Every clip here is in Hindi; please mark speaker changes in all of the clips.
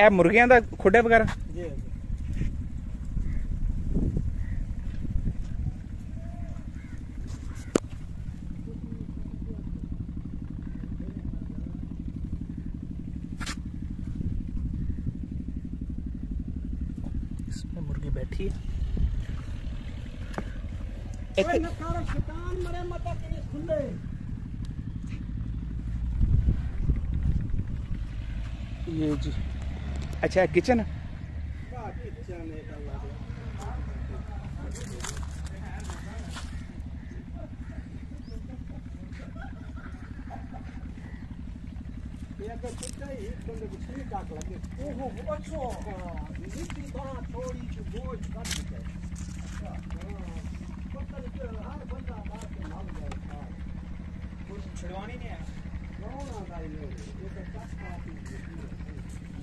Speaker 1: ਇਹ ਮੁਰਗੀਆਂ ਦਾ ਖੁੱਡੇ ਵਗੈਰਾ
Speaker 2: ਜੀ
Speaker 1: इसमें मुर्गी बैठी है
Speaker 2: के मार जाए कुछ छुड़वानी नहीं है।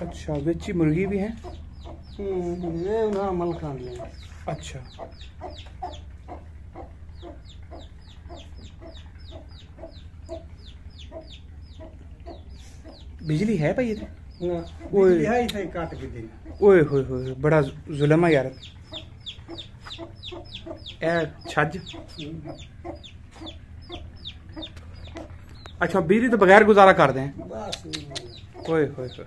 Speaker 1: अच्छा बेची मुर्गी
Speaker 2: भी है? मल खान ले।
Speaker 1: अच्छा। बिजली है भाई इधर
Speaker 2: तो?
Speaker 1: ओए।
Speaker 2: ओए
Speaker 1: ओए होए बड़ा जुलम है यार। ए छज। अच्छा बिजली तो बगैर गुजारा कर दें। ओए होए होए।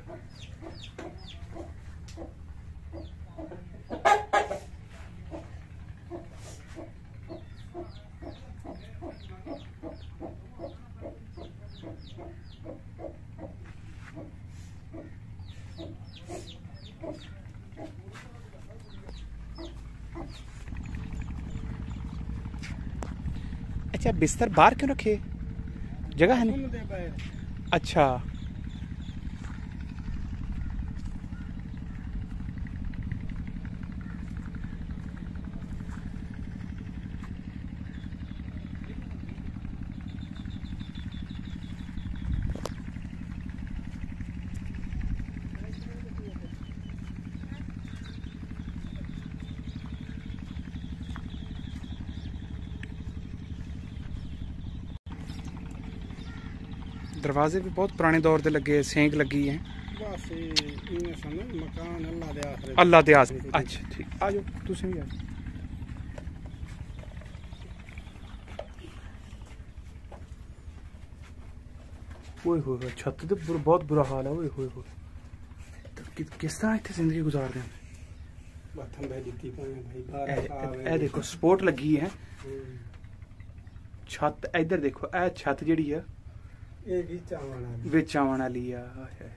Speaker 1: अच्छा बिस्तर बाहर क्यों रखे? जगह है नहीं अच्छा। दरवाजे भी बहुत पुराने दौर दे लगे सेंक लगी है।
Speaker 2: अल्लाह दे
Speaker 1: आज अच्छा ठीक। आज तुम छत बहुत बुरा हाल है हुए हुए। तो किस तरह
Speaker 2: गुजार
Speaker 1: दें देखो सपोर्ट लगी है। छत इधर देखो ए छत जी है
Speaker 2: ਇਹ ਵੀ ਚਾਵਣਾ
Speaker 1: ਵਿੱਚ ਆਉਣ ਵਾਲੀ ਆ ਹਾਏ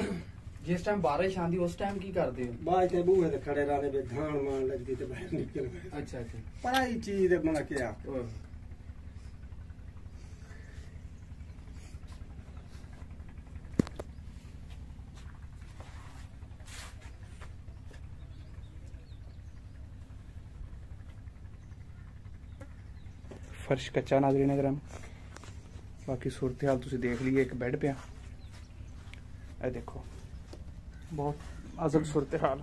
Speaker 1: ਹਾਏ।
Speaker 3: जिस टाइम बारिश आंदी उस टाइम की करते हो
Speaker 2: ਬਾਅਦ ਤੇ ਬੂਹੇ ਤੇ ਖੜੇ ਰਹਿਣੇ ਵੀ ਧਾਨ ਮਾਰ ਲੱਗਦੀ ਤੇ ਬਾਹਰ ਨਿਕਲ ਗਏ
Speaker 3: अच्छा अच्छा
Speaker 2: ਪੜਾਈ ਚੀਜ਼ ਦੇ ਮਨ ਕਿਆ
Speaker 3: ओह,
Speaker 1: ਫਰਸ਼ ਕੱਚਾ ਨਾਜ਼ਰੀ ਨਜ਼ਰਾਂ ਬਾਕੀ ਸੂਰਤ ਹਾਲ ਤੁਸੀਂ ਦੇਖ ਲਈਏ, ਇੱਕ ਬੈੱਡ ਪਿਆ। ਇਹ ਦੇਖੋ, ਬਹੁਤ ਅਜ਼ਬ ਸੂਰਤ ਹਾਲ।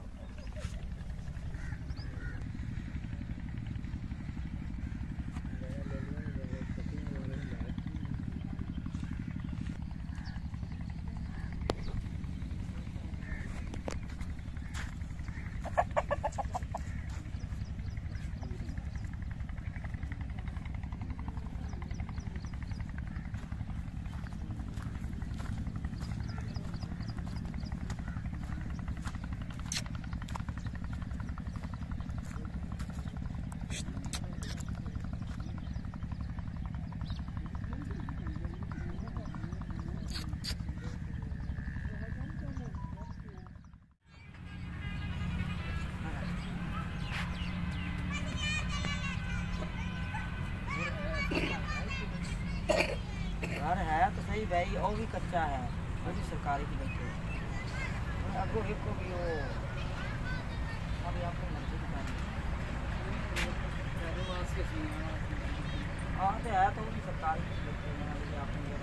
Speaker 4: है ये और भी कच्चा है। वो भी सरकारी की बच्चे आपको एक को भी वो अभी आपको मर्ज़ी आते हाँ, तो है तो वो भी सरकारी की बच्चे हैं
Speaker 5: गलती है